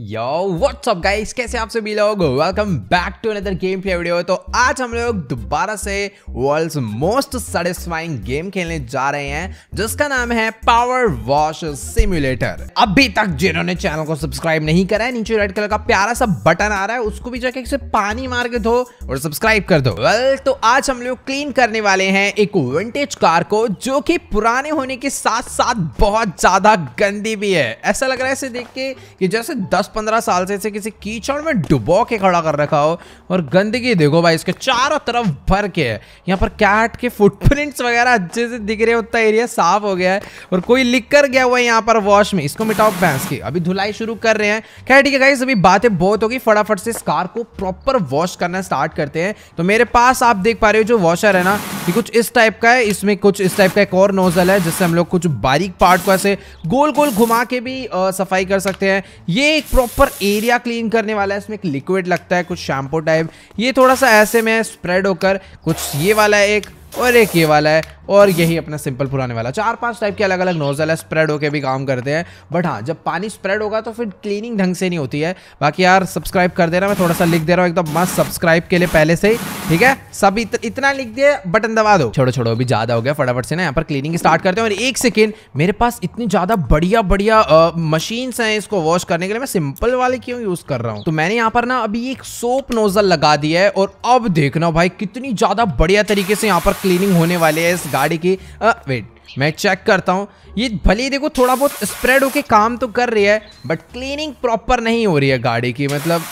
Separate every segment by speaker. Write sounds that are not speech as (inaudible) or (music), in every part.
Speaker 1: Yo what's up guys कैसे आप सभी लोग? Welcome back to another game play video तो आज हम लोग दोबारा से वर्ल्ड्स मोस्ट सेटिस्फाइंग गेम खेलने जा रहे हैं, जिसका नाम है पावर वॉश सिम्युलेटर अभी तक जिन्होंने चैनल को सब्सक्राइब नहीं करा है, नीचे रेड कलर का प्यारा सा बटन आ रहा है, उसको भी जाके इसे पानी मार के धो और सब्सक्राइब कर दो। वेल तो आज हम लोग क्लीन करने वाले हैं एक विंटेज कार को, जो कि पुराने होने के साथ साथ बहुत ज़्यादा गंदी भी है। ऐसा लग रहा है इसे देख कि जैसे दस दस पंद्रह साल से इसे किसी कीचड़ में डुबो के खड़ा कर रखा हो। और गंदगी देखो भाई, इसके चारों तरफ़ भर के है। यहाँ पर कैट के फुटप्रिंट्स वगैरह अच्छे से दिख रहे उतना एरिया साफ़ हो गया है। और कोई लिख कर गया हुआ है यहाँ पर वॉश में। इसको मिटाओ भैंस की। अभी धुलाई शुरू कर रहे हैं। क्या ठीक है अभी बातें बहुत होगी। फटाफट से इस कार को प्रॉपर वॉश करना स्टार्ट करते हैं। तो मेरे पास आप देख पा रहे हो जो वॉशर है ना कि कुछ इस टाइप का है। इसमें कुछ इस टाइप का एक और नोजल है, जिससे हम लोग कुछ बारीक पार्ट को ऐसे गोल गोल घुमा के भी सफ़ाई कर सकते हैं। ये एक प्रॉपर एरिया क्लीन करने वाला है, इसमें एक लिक्विड लगता है, कुछ शैम्पू टाइप ये थोड़ा सा ऐसे में स्प्रेड होकर कुछ ये वाला है एक और एक ये वाला है। और यही अपना सिंपल पुराने वाला। चार पाँच टाइप के अलग अलग नोजल है स्प्रेड होके भी काम करते हैं। बट हाँ जब पानी स्प्रेड होगा तो फिर क्लीनिंग ढंग से नहीं होती है। बाकी यार सब्सक्राइब कर देना मैं थोड़ा सा लिख दे रहा हूँ एकदम मस्त सब्सक्राइब के लिए पहले से ही ठीक है? सब इत, इतना लिख दिए बटन दबा दो। छोड़ो छोड़ो अभी ज़्यादा हो गया फटाफट से ना यहाँ पर क्लीनिंग स्टार्ट करते हैं। और एक सेकेंड मेरे पास इतनी ज़्यादा बढ़िया बढ़िया मशीन है इसको वॉश करने के लिए मैं सिंपल वाले क्यों यूज़ कर रहा हूँ? तो मैंने यहाँ पर ना अभी एक सोप नोजल लगा दिया है और अब देखना भाई कितनी ज़्यादा बढ़िया तरीके से यहाँ पर क्लीनिंग होने वाली है गाड़ी की। वेट मैं चेक करता हूँ। ये भले देखो थोड़ा बहुत स्प्रेड होके काम तो कर रही है बट क्लीनिंग प्रॉपर नहीं हो रही है गाड़ी की। मतलब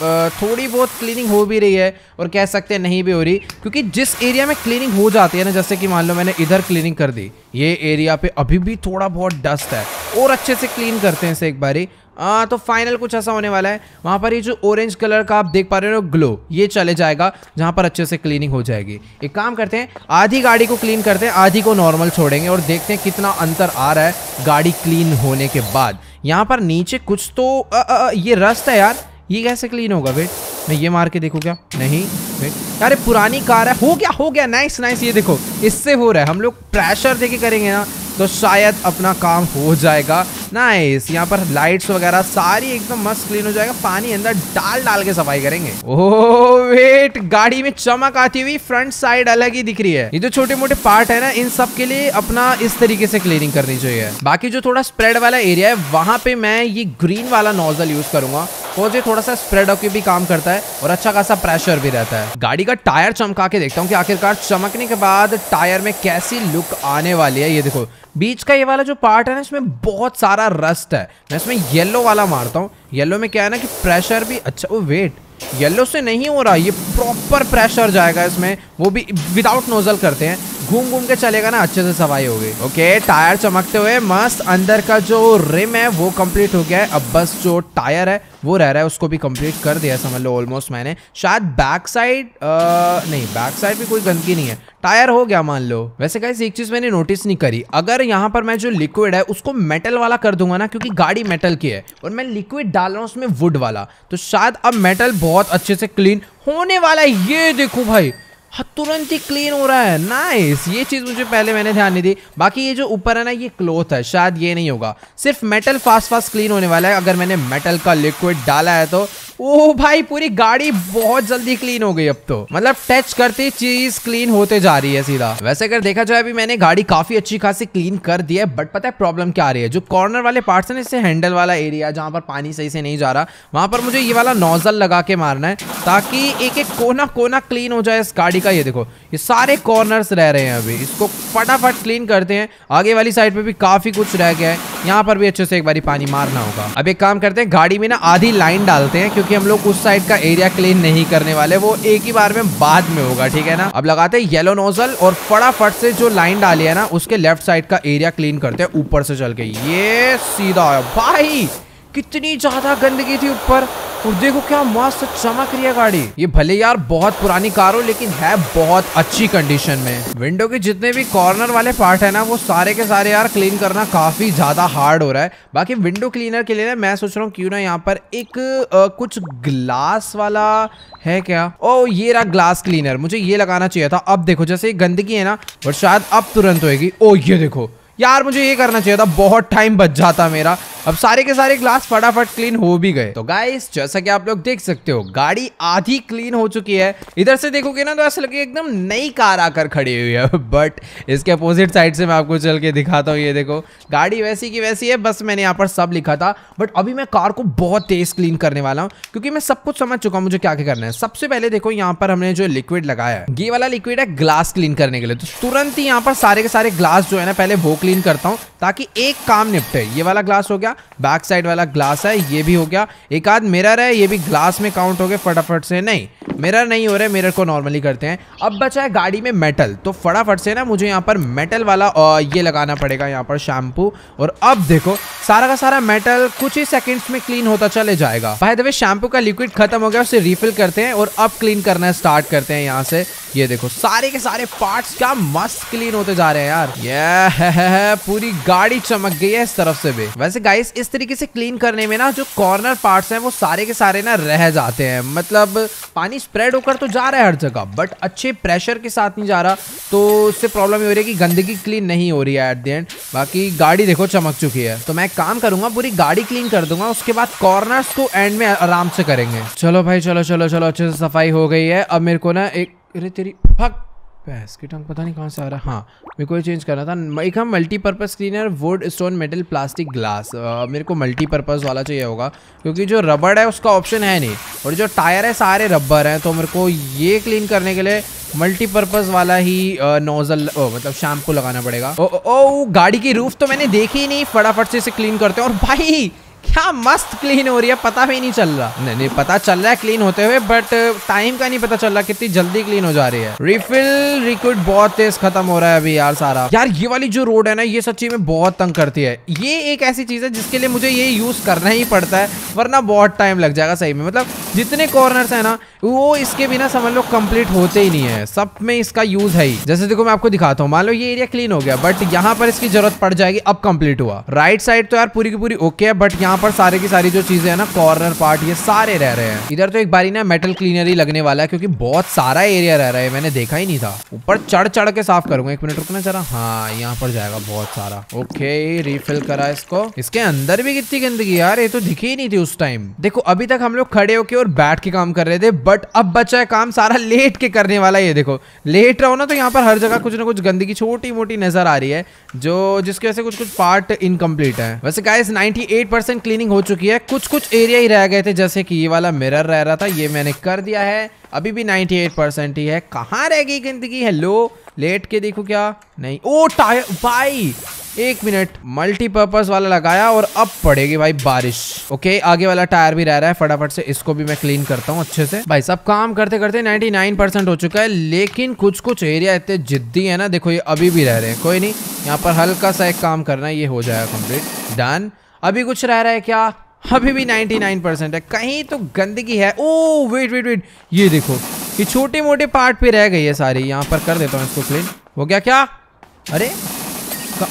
Speaker 1: थोड़ी बहुत क्लीनिंग हो भी रही है और कह सकते हैं नहीं भी हो रही क्योंकि जिस एरिया में क्लीनिंग हो जाती है ना जैसे कि मान लो मैंने इधर क्लीनिंग कर दी ये एरिया पे अभी भी थोड़ा बहुत डस्ट है और अच्छे से क्लीन करते हैं इसे एक बारी। आ, तो फाइनल कुछ ऐसा होने वाला है। वहाँ पर ये जो ऑरेंज कलर का आप देख पा रहे हो ग्लो ये चले जाएगा जहाँ पर अच्छे से क्लीनिंग हो जाएगी। एक काम करते हैं आधी गाड़ी को क्लीन करते हैं आधी को नॉर्मल छोड़ेंगे और देखते हैं कितना अंतर आ रहा है। गाड़ी क्लीन होने के बाद। यहाँ पर नीचे कुछ तो आ, आ, ये रस्ट है यार। ये कैसे क्लीन होगा वेट मैं ये मार के देखू क्या? नहीं वेट अरे पुरानी कार है। हो गया हो गया। नाइस नाइस ये देखो इससे हो रहा है। हम लोग प्रेशर देके करेंगे ना तो शायद अपना काम हो जाएगा। नाइस यहाँ पर लाइट्स वगैरह सारी एकदम मस्त क्लीन हो जाएगा। पानी अंदर डाल डाल के सफ़ाई करेंगे। ओह वेट, गाड़ी में चमक आती हुई फ्रंट साइड अलग ही दिख रही है। ये जो छोटे मोटे पार्ट है ना, इन सब के लिए अपना इस तरीके से क्लीनिंग करनी चाहिए। बाकी जो थोड़ा स्प्रेड वाला एरिया है, वहाँ पे मैं ये ग्रीन वाला नोजल यूज़ करूँगा। वो जो थोड़ा सा स्प्रेड होकर भी काम करता है और अच्छा खासा प्रेशर भी रहता है। गाड़ी का टायर चमका के देखता हूँ कि आखिरकार चमकने के बाद टायर में कैसी लुक आने वाली है। ये देखो, बीच का ये वाला जो पार्ट है ना, इसमें बहुत सारा रस्ट है। मैं इसमें येलो वाला मारता हूँ। येलो में क्या है ना कि प्रेशर भी अच्छा वो वेट येलो से नहीं हो रहा, ये प्रॉपर प्रेशर जाएगा इसमें। वो भी विदाउट नोजल करते हैं। घूम घूम के चलेगा ना, अच्छे से सफ़ाई होगी। ओके टायर चमकते हुए मस्त अंदर का जो रिम है, वो कंप्लीट हो गया है। अब बस जो टायर है, वो रह रहा है, उसको भी कंप्लीट कर दिया समझ लो ऑलमोस्ट मैंने। शायद बैक साइड नहीं बैक साइड भी कोई गंदगी नहीं है। टायर हो गया, मान लो। वैसे गाइस एक चीज़ मैंने नोटिस नहीं करी। अगर यहाँ पर मैं जो लिक्विड है, उसको मेटल वाला कर दूँगा ना, क्योंकि गाड़ी मेटल की है, और मैं लिक्विड डाल रहा हूँ उसमें वुड वाला तो शायद अब मेटल बहुत अच्छे से क्लीन होने वाला है। ये देखो भाई हाँ तुरंत ही क्लीन हो रहा है। नाइस ये चीज़ मुझे पहले मैंने ध्यान नहीं दी। बाकी ये जो ऊपर है ना, ये क्लोथ है, शायद ये नहीं होगा। सिर्फ़ मेटल फास्ट फास्ट क्लीन होने वाला है। अगर मैंने मेटल का लिक्विड डाला है तो ओ भाई, पूरी गाड़ी बहुत जल्दी क्लीन हो गई अब तो। मतलब टच करते चीज़ क्लीन होते जा रही है सीधा। वैसे अगर देखा जाए, अभी मैंने गाड़ी काफ़ी अच्छी खासी क्लीन कर दी है बट पता है प्रॉब्लम क्या आ रही है? जो कॉर्नर वाले पार्ट्स है ना, इससे हैंडल वाला एरिया जहाँ पर पानी सही से नहीं जा रहा, वहाँ पर मुझे ये वाला नोजल लगा के मारना है, ताकि एक एक कोना कोना क्लीन हो जाए इस गाड़ी का। ये देखो, ये सारे कॉर्नर्स रह रहे हैं अभी। इसको फटाफट क्लीन करते हैं। आगे वाली साइड पे भी काफ़ी कुछ रह गया है। यहाँ पर भी अच्छे से एक बार पानी मारना होगा। अब एक काम करते हैं, गाड़ी में ना आधी लाइन डालते हैं, क्योंकि हम लोग उस साइड का एरिया क्लीन नहीं करने वाले, वो एक ही बार में बाद में होगा, ठीक है ना? अब लगाते हैं येलो नोजल और फटाफट से जो लाइन डाली है ना, उसके लेफ़्ट साइड का एरिया क्लीन करते हैं, ऊपर से चल के। ये सीधा भाई, कितनी ज़्यादा गंदगी थी ऊपर। और देखो क्या मस्त चमक रही है गाड़ी। ये भले यार बहुत पुरानी कार हो लेकिन है बहुत अच्छी कंडीशन में। विंडो के जितने भी कॉर्नर वाले पार्ट है ना वो सारे के सारे यार क्लीन करना काफ़ी ज़्यादा हार्ड हो रहा है। बाकी विंडो क्लीनर के लिए ना मैं सोच रहा हूँ क्यों ना यहाँ पर एक आ, कुछ ग्लास वाला है क्या? ओ ये रहा ग्लास क्लीनर मुझे ये लगाना चाहिए था। अब देखो जैसे गंदगी है ना और शायद अब तुरंत होगी ओ ये देखो। यार मुझे ये करना चाहिए था, बहुत टाइम बच जाता मेरा। अब सारे के सारे ग्लास फटाफट क्लीन हो भी गए। तो गाइस जैसा कि आप लोग देख सकते हो, गाड़ी आधी क्लीन हो चुकी है। इधर से देखोगे ना तो ऐसा लगे एकदम नई कार आकर खड़ी हुई है। (laughs) बट इसके अपोजिट साइड से मैं आपको चल के दिखाता हूँ, ये देखो। गाड़ी वैसी की वैसी है, बस मैंने यहाँ पर सब लिखा था। बट अभी मैं कार को बहुत तेज क्लीन करने वाला हूँ, क्योंकि मैं सब कुछ समझ चुका हूँ, मुझे क्या क्या करना है। सबसे पहले देखो, यहाँ पर हमने जो लिक्विड लगाया है, ये वाला लिक्विड है ग्लास क्लीन करने के लिए। तो तुरंत ही यहाँ पर सारे के सारे ग्लास जो है ना, पहले वो क्लीन करता हूँ। ताकि एक काम निपटे। ये वाला ग्लास हो गया बैक साइड वाला ग्लास है, ये भी हो गया। एक आध मिरर है, ये भी ग्लास में काउंट हो गए, फटाफट से नहीं। मिरर नहीं हो रहे मिरर को नॉर्मली करते हैं। अब बचा है गाड़ी में मेटल तो फटाफट से ना मुझे यहाँ पर मेटल वाला ये लगाना पड़ेगा यहाँ पर शैम्पू और अब देखो, सारा का सारा मेटल कुछ ही सेकंड्स में क्लीन होता चले जाएगा। भाई दबे शैम्पू का लिक्विड खत्म हो गया, उसे रिफिल करते हैं और अब क्लीन करना स्टार्ट करते हैं यहाँ से। ये देखो, सारे के सारे पार्ट्स क्या मस्त क्लीन होते जा रहे हैं यार। ये (laughs) पूरी गाड़ी चमक गई है इस तरफ़ से भी। वैसे गाइस इस तरीके से क्लीन करने में ना जो कॉर्नर पार्ट्स हैं, वो सारे के सारे ना रह जाते हैं। मतलब पानी स्प्रेड होकर तो जा रहा है हर जगह बट अच्छे प्रेशर के साथ नहीं जा रहा तो उससे प्रॉब्लम ये हो रही है कि गंदगी क्लीन नहीं हो रही है एट द एंड बाकी गाड़ी देखो चमक चुकी है। तो मैं काम करूँगा, पूरी गाड़ी क्लीन कर दूँगा, उसके बाद कॉर्नर्स को एंड में आराम से करेंगे। चलो भाई, चलो चलो चलो, अच्छे से सफ़ाई हो गई है। अब मेरे को ना एक, अरे तेरी फक भैंस की टंग पता नहीं कहाँ से आ रहा है। हाँ मेरे को ये चेंज करना था। एक हम multipurpose cleaner wood stone metal plastic glass मेरे को मल्टीपर्पज़ वाला चाहिए होगा क्योंकि जो रबड़ है उसका ऑप्शन है नहीं। और जो टायर है सारे रबर हैं तो मेरे को ये क्लीन करने के लिए मल्टीपर्पज़ वाला ही नोजल मतलब शैम्पू लगाना पड़ेगा। ओ, ओ, ओ गाड़ी की रूफ तो मैंने देखी ही नहीं। फटाफट से इसे क्लीन करते हैं। और भाई क्या मस्त क्लीन हो रही है, पता भी नहीं चल रहा। नहीं नहीं, पता चल रहा है क्लीन होते हुए बट टाइम का नहीं पता चल रहा कितनी जल्दी क्लीन हो जा रही है। रिफिल रिक्विड बहुत तेज खत्म हो रहा है अभी यार सारा। यार, ये वाली जो रोड है ना, ये सच्ची में बहुत तंग करती है। ये एक ऐसी चीज़ है जिसके लिए मुझे ये यूज़ करना ही पड़ता है, वरना बहुत टाइम लग जाएगा सही में। मतलब जितने कॉर्नर है ना, वो इसके बिना समझ लो कंप्लीट होते ही नहीं है। सब में इसका यूज़ है ही। जैसे देखो, मैं आपको दिखाता हूँ। मान लो ये एरिया क्लीन हो गया बट यहाँ पर इसकी ज़रूरत पड़ जाएगी, अब कंप्लीट हुआ। राइट साइड तो यार पूरी की पूरी ओके है बट यहाँ पर सारे की सारी जो चीज़ें है ना कॉर्नर पार्ट ये सारे रह रहे हैं। इधर तो एक बारी ना मेटल क्लीनर ही लगने वाला है, क्योंकि बहुत सारा एरिया रह रहा है, मैंने देखा ही नहीं था। ऊपर चढ़ चढ़ के साफ़ करूँगा, एक मिनट रुकना जरा। हाँ यहाँ पर जाएगा बहुत सारा। ओके रिफिल करा इसको। इसके अंदर भी कितनी गंदगी यार, ये तो दिखी ही नहीं थी उस टाइम देखो, अभी तक हम लोग खड़े होके और बैठ के काम कर रहे थे बट अब बचा है काम सारा लेट के करने वाला ये देखो। लेट रहो ना तो यहाँ पर हर जगह कुछ ना कुछ गंदगी छोटी मोटी नज़र आ रही है, जो जिसकी वजह से कुछ कुछ पार्ट इनकम्प्लीट है। वैसे गाइस 98% क्लीनिंग हो चुकी है। कुछ कुछ एरिया ही रह गए थे, जैसे कि ये वाला मिरर रह रहा था, ये मैंने कर दिया है। अभी भी 98 परसेंट ही है। कहाँ रह गई गंदगी हेलो लेट के देखो क्या? नहीं। ओ टायर भाई! एक मिनट मल्टीपर्पज वाला लगाया और अब पड़ेगी भाई बारिश। ओके आगे वाला टायर भी रह रहा है। फटाफट से इसको भी मैं क्लीन करता हूँ अच्छे से। भाई, सब काम करते करते 99 परसेंट हो चुका है, लेकिन कुछ कुछ एरिया इतने जिद्दी है ना, देखो ये अभी भी रह रहे हैं। कोई नहीं, यहाँ पर हल्का सा एक काम करना ये हो जाएगा कंप्लीट डन अभी कुछ रह रहा है क्या? अभी भी 99 परसेंट है। कहीं तो गंदगी है। ओ वेट वेट वेट ये देखो, ये छोटे मोटे पार्ट पे रह गई है सारी। यहाँ पर कर देता हूँ इसको क्लीन हो गया क्या? अरे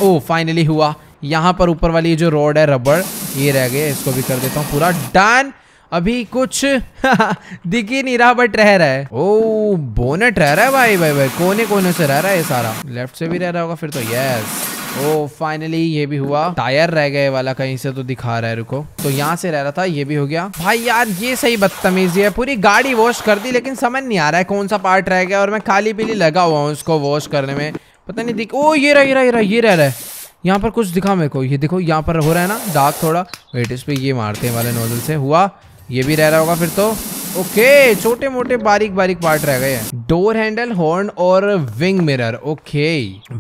Speaker 1: ओ फाइनली हुआ। यहाँ पर ऊपर वाली जो रोड है रबड़ ये रह गए। इसको भी कर देता हूँ पूरा। डन अभी कुछ (laughs) दिख ही नहीं रहा बट रह रहा है। ओ बोनेट रह रहा है भाई भाई भाई। कोने कोने से रह रहा है ये सारा। लेफ़्ट से भी रह रहा होगा फिर तो। यस ओ फाइनली ये भी हुआ। टायर रह गए वाला कहीं से तो दिखा रहा है, रुको। तो यहाँ से रह रहा था, ये भी हो गया। भाई यार, ये सही बदतमीजी है। पूरी गाड़ी वॉश कर दी, लेकिन समझ नहीं आ रहा है कौन सा पार्ट रह गया, और मैं खाली पीली लगा हुआ हूँ उसको वॉश करने में। पता नहीं दिख ओ, ये रहा ये रहा ये रहा, ये रह रहा है। यहाँ पर कुछ दिखा मेरे को। ये देखो, यहाँ पर हो रहा है ना डार्क थोड़ा। वेट इस पे ये मारते हैं वाले नोजल से। हुआ, ये भी रह रहा होगा फिर तो। ओके, छोटे मोटे बारीक बारीक पार्ट रह गए हैं। डोर हैंडल हॉर्न और wing mirror okay.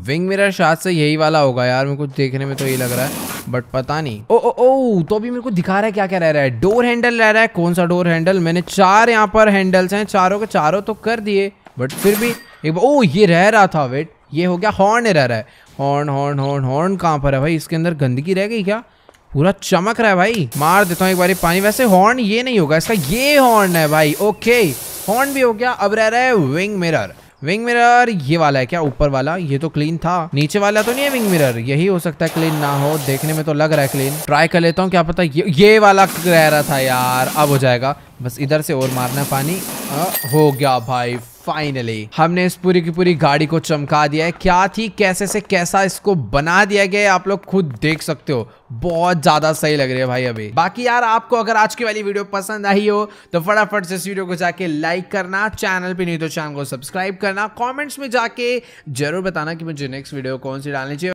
Speaker 1: Wing mirror शायद से यही वाला होगा यार, मेरे को देखने में तो यही लग रहा है बट पता नहीं। ओ ओ ओ तो अभी मेरे को दिखा रहा है क्या क्या रह रहा है। डोर हैंडल रह रहा है, कौन सा डोर हैंडल मैंने चार यहाँ पर हैंडल्स हैं, चारों के चारों तो कर दिए बट फिर भी एक ओ, ये रह रहा था वेट ये हो गया हॉर्न रह रहा है। हॉर्न हॉर्न हॉर्न हॉर्न कहाँ पर है भाई? इसके अंदर गंदगी रह गई क्या? पूरा चमक रहा है भाई। मार देता हूँ एक बार पानी। वैसे हॉर्न ये नहीं होगा इसका ये हॉर्न है भाई। ओके हॉर्न भी हो गया। अब रह रहा है विंग मिरर विंग मिरर ये वाला है क्या? ऊपर वाला? ये तो क्लीन था। नीचे वाला तो नहीं है विंग मिरर यही हो सकता है क्लीन ना हो। देखने में तो लग रहा है क्लीन ट्राई कर लेता हूँ क्या पता ये ये वाला रह रहा था यार। अब हो जाएगा। बस इधर से और मारना पानी। आ, हो गया भाई। फाइनली हमने इस पूरी की पूरी गाड़ी को चमका दिया है। क्या थी? कैसे से कैसा इसको बना दिया गया आप लोग खुद देख सकते हो। बहुत ज़्यादा सही लग रही है भाई अभी। बाकी यार, आपको अगर आज की वाली वीडियो पसंद आई हो तो फटाफट से इस वीडियो को जाके लाइक करना चैनल पे नहीं तो चैनल को सब्सक्राइब करना। कमेंट्स में जाके ज़रूर बताना कि मुझे नेक्स्ट वीडियो कौन सी डालनी चाहिए।